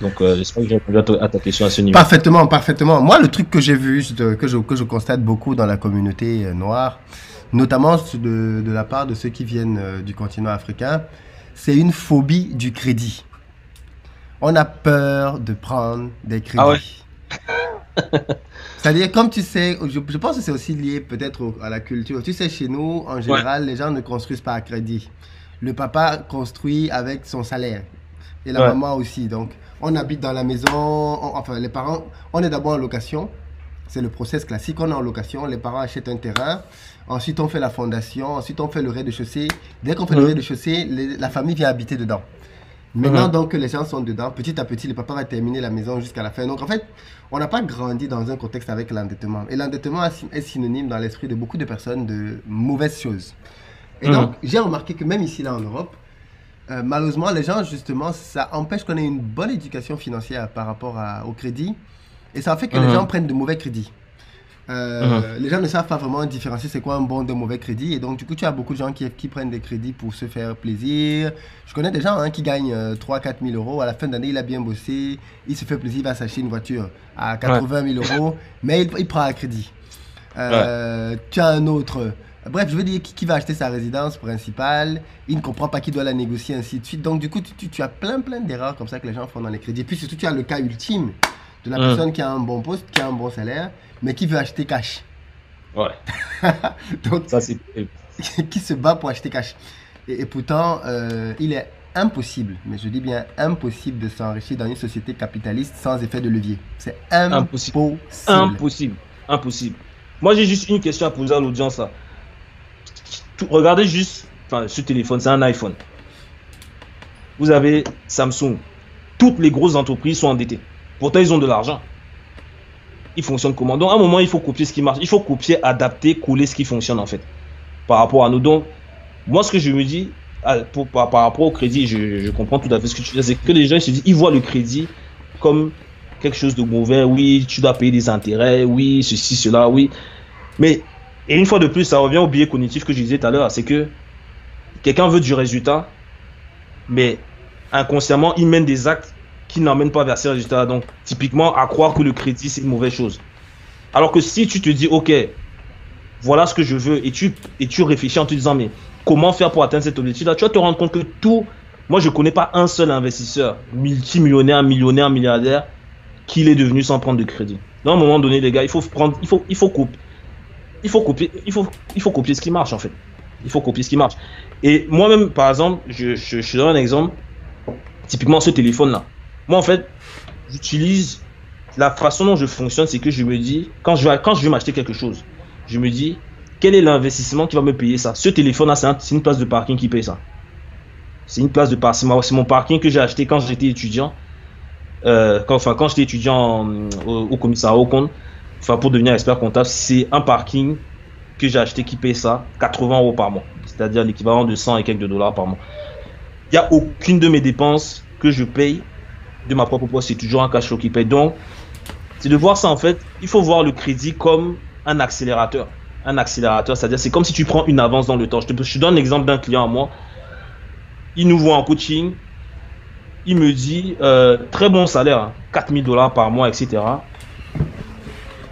Donc, euh, j'espère que j'ai répondu à ta, question à ce niveau. Parfaitement, parfaitement. Moi, le truc que j'ai vu, que je, que je constate beaucoup dans la communauté euh, noire, notamment de, de la part de ceux qui viennent euh, du continent africain, c'est une phobie du crédit. On a peur de prendre des crédits. Ah ouais C'est-à-dire, comme tu sais, je, pense que c'est aussi lié peut-être à la culture. Tu sais, chez nous, en général, les gens ne construisent pas à crédit. Le papa construit avec son salaire. Et la maman aussi. Donc, on habite dans la maison, enfin les parents, on est d'abord en location. C'est le process classique, on est en location, les parents achètent un terrain, ensuite on fait la fondation, ensuite on fait le rez-de-chaussée. Dès qu'on fait le rez-de-chaussée, la famille vient habiter dedans. Maintenant, donc que les gens sont dedans, petit à petit, le papa va terminer la maison jusqu'à la fin. Donc, en fait, on n'a pas grandi dans un contexte avec l'endettement. Et l'endettement est synonyme dans l'esprit de beaucoup de personnes de mauvaises choses. Et donc, j'ai remarqué que même ici, là, en Europe, euh, malheureusement, les gens, justement, ça empêche qu'on ait une bonne éducation financière par rapport au crédit. Et ça fait que les mhm. gens prennent de mauvais crédits. Euh, mhm. Les gens ne savent pas vraiment différencier c'est quoi un bon de mauvais crédit. Et donc, du coup, tu as beaucoup de gens qui, qui prennent des crédits pour se faire plaisir. Je connais des gens hein, qui gagnent 3-4 000 euros. À la fin d'année, il a bien bossé. Il se fait plaisir, il va s'acheter une voiture à 80 000 euros. Mais il, prend un crédit. Euh, tu as un autre Bref, je veux dire, qui, va acheter sa résidence principale, il ne comprend pas qui doit la négocier, ainsi de suite. Donc, du coup, tu, as plein, plein d'erreurs comme ça que les gens font dans les crédits. Et puis, surtout, tu as le cas ultime de la hum. personne qui a un bon poste, qui a un bon salaire, mais qui veut acheter cash. Ouais. Donc, ça, c'est. qui se bat pour acheter cash. Et, pourtant, euh, il est impossible, mais je dis bien impossible de s'enrichir dans une société capitaliste sans effet de levier. C'est impossible. Impossible. Impossible. Moi, j'ai juste une question à poser à l'audience là regardez juste, ce téléphone, c'est un iPhone. Vous avez Samsung. Toutes les grosses entreprises sont endettées. Pourtant, ils ont de l'argent. Ils fonctionnent comment? Donc, à un moment, il faut copier ce qui marche. Il faut copier, adapter, coller ce qui fonctionne, en fait. Par rapport à nous. Donc, moi, ce que je me dis, par, rapport au crédit, je, comprends tout à fait ce que tu dis. C'est que les gens, ils se disent, ils voient le crédit comme quelque chose de mauvais. Oui, tu dois payer des intérêts. Oui, ceci, cela, oui. Mais et une fois de plus, ça revient au biais cognitif que je disais tout à l'heure, c'est que quelqu'un veut du résultat, mais inconsciemment, il mène des actes qui n'emmènent pas vers ces résultats. Donc, typiquement, à croire que le crédit, c'est une mauvaise chose. Alors que si tu te dis, OK, voilà ce que je veux, et tu, et tu réfléchis en te disant, mais comment faire pour atteindre cet objectif-là, tu vas te rendre compte que tout, moi, je ne connais pas un seul investisseur, multimillionnaire, millionnaire, milliardaire, qu'il est devenu sans prendre de crédit. Dans un moment donné, les gars, il faut prendre, il faut, il faut couper il faut copier, il faut, il faut copier ce qui marche en fait. Il faut copier ce qui marche. Et moi-même, par exemple, je, je, je, donne un exemple. Typiquement, ce téléphone-là. Moi, en fait, j'utilise la façon dont je fonctionne, c'est que je me dis, quand je vais, quand je vais m'acheter quelque chose, je me dis, quel est l'investissement qui va me payer ça? Ce téléphone-là, c'est une place de parking qui paye ça. C'est une place de parking. C'est mon parking que j'ai acheté quand j'étais étudiant. Euh, enfin, quand j'étais étudiant au, au commissariat au compte enfin pour devenir expert comptable, c'est un parking que j'ai acheté qui paye ça 80 euros par mois, c'est-à-dire l'équivalent de 100 et quelques dollars par mois. Il n'y a aucune de mes dépenses que je paye de ma propre poche, c'est toujours un cash flow qui paye. Donc, c'est de voir ça en fait, il faut voir le crédit comme un accélérateur. Un accélérateur, c'est-à-dire c'est comme si tu prends une avance dans le temps. Je te, donne l'exemple d'un client à moi. Il nous voit en coaching, il me dit euh, très bon salaire, 4000 hein, dollars par mois, etc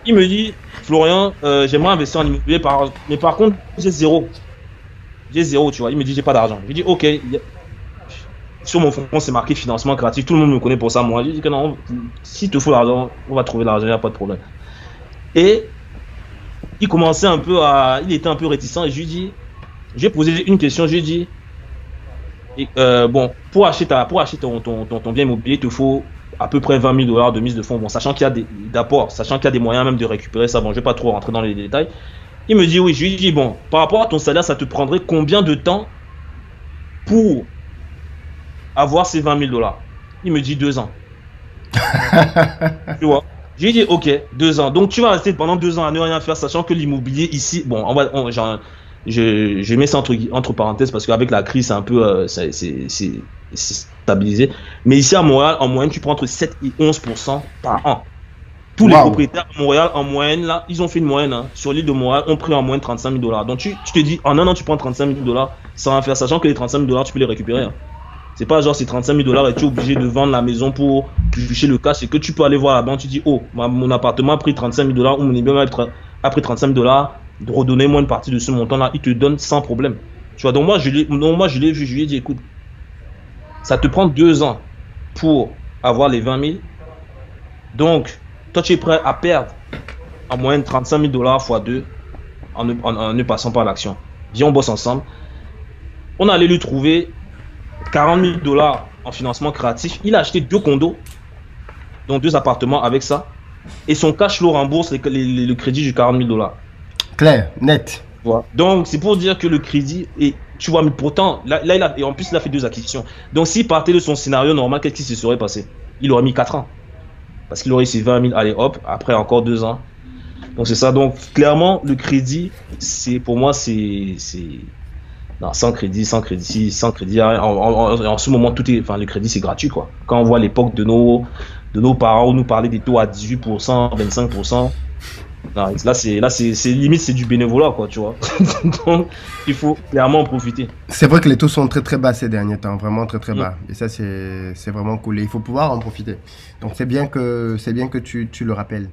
il me dit, Florian, euh, j'aimerais investir en immobilier, par... mais par contre, j'ai zéro. J'ai zéro, tu vois. Il me dit, j'ai pas d'argent. Je lui dis, ok. Sur mon fonds, c'est marqué financement gratuit. Tout le monde me connaît pour ça. Moi, je dis que non, s'il te faut l'argent, on va trouver l'argent, il n'y a pas de problème. Et il commençait un peu à. Il était un peu réticent et je lui dis, j'ai posé une question, je lui dis, euh, bon, pour acheter, pour acheter ton, ton, ton bien immobilier, il te faut à peu près 20 000 dollars de mise de fonds, bon, sachant qu'il y a des d'apports, sachant qu'il y a des moyens même de récupérer ça, bon, je vais pas trop rentrer dans les détails. Il me dit oui, je lui dis bon, par rapport à ton salaire, ça te prendrait combien de temps pour avoir ces 20 000 dollars? Il me dit deux ans. tu vois? Je lui dis ok, deux ans. Donc tu vas rester pendant deux ans à ne rien faire, sachant que l'immobilier ici, bon, on va, je, je, mets ça entre, entre parenthèses parce qu'avec la crise, c'est un peu, euh, c'est stabilisé. Mais ici à Montréal, en moyenne, tu prends entre 7 et 11% par an. Tous les propriétaires à Montréal, en moyenne, là, ils ont fait une moyenne. Hein. sur l'île de Montréal, ont pris en moyenne 35 000 dollars. Donc tu, tu, te dis, en un an, tu prends 35 000 dollars sans rien faire, sachant que les 35 000 dollars, tu peux les récupérer. Hein. C'est pas genre c'est 35 000 dollars et tu es obligé de vendre la maison pour toucher le cas, c'est que tu peux aller voir la banque, tu dis, oh, mon appartement a pris 35 000 dollars ou mon immeuble a pris 35 000 dollars, redonnez-moi une partie de ce montant-là, il te donne sans problème. Tu vois, donc moi, je l'ai, moi, je l'ai vu, je lui ai dit, écoute, ça te prend deux ans pour avoir les 20 000. Donc, toi, tu es prêt à perdre en moyenne 35 000 dollars x 2 en ne, passant pas l'action. Viens, on bosse ensemble. On allait lui trouver 40 000 dollars en financement créatif. Il a acheté deux condos, donc deux appartements avec ça. Et son cash flow rembourse le crédit du 40 000 dollars. Clair, net. Donc, c'est pour dire que le crédit, et tu vois, mais pourtant, là, il a, et en plus, il a fait deux acquisitions. Donc, s'il partait de son scénario normal, qu'est-ce qui se serait passé? Il aurait mis 4 ans. Parce qu'il aurait eu ses 20 000, allez hop, après encore 2 ans. Donc, c'est ça. Donc, clairement, le crédit, c'est pour moi, c'est. Non, sans crédit, sans crédit, sans crédit. En, en, ce moment, tout est, enfin, le crédit, c'est gratuit, quoi. Quand on voit l'époque de nos, de parents où nous parlaient des taux à 18%, 25%, là, c'est là, c'est limite, c'est du bénévolat, quoi, tu vois. Donc, il faut clairement en profiter. C'est vrai que les taux sont très très bas ces derniers temps, vraiment très très bas. Et ça, c'est vraiment cool. Et il faut pouvoir en profiter. Donc, c'est bien que c'est bien que tu, tu le rappelles.